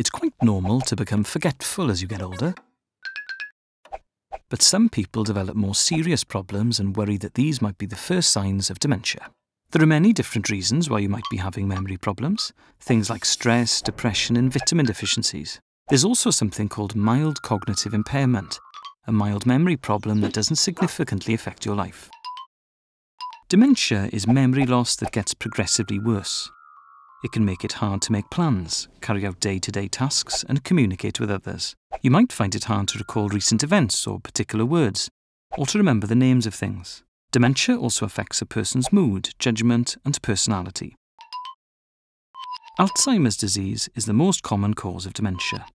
It's quite normal to become forgetful as you get older. But some people develop more serious problems and worry that these might be the first signs of dementia. There are many different reasons why you might be having memory problems, things like stress, depression, and vitamin deficiencies. There's also something called mild cognitive impairment, a mild memory problem that doesn't significantly affect your life. Dementia is memory loss that gets progressively worse. It can make it hard to make plans, carry out day-to-day tasks, and communicate with others. You might find it hard to recall recent events or particular words, or to remember the names of things. Dementia also affects a person's mood, judgment, and personality. Alzheimer's disease is the most common cause of dementia.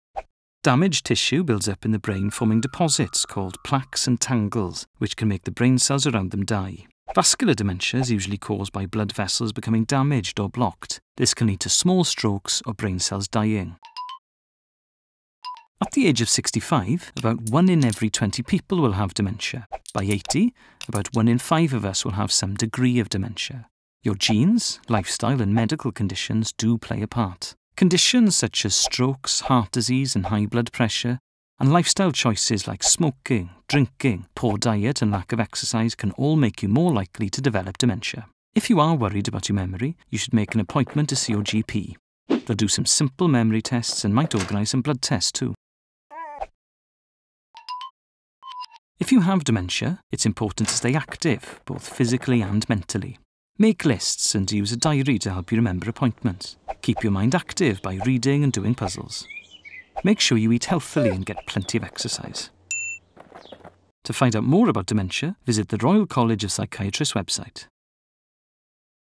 Damaged tissue builds up in the brain forming deposits called plaques and tangles, which can make the brain cells around them die. Vascular dementia is usually caused by blood vessels becoming damaged or blocked. This can lead to small strokes or brain cells dying. At the age of 65, about 1 in every 20 people will have dementia. By 80, about 1 in 5 of us will have some degree of dementia. Your genes, lifestyle and medical conditions do play a part. Conditions such as strokes, heart disease and high blood pressure and lifestyle choices like smoking, drinking, poor diet, and lack of exercise can all make you more likely to develop dementia. If you are worried about your memory, you should make an appointment to see your GP. They'll do some simple memory tests and might organise some blood tests too. If you have dementia, it's important to stay active, both physically and mentally. Make lists and use a diary to help you remember appointments. Keep your mind active by reading and doing puzzles. Make sure you eat healthily and get plenty of exercise. To find out more about dementia, visit the Royal College of Psychiatrists website.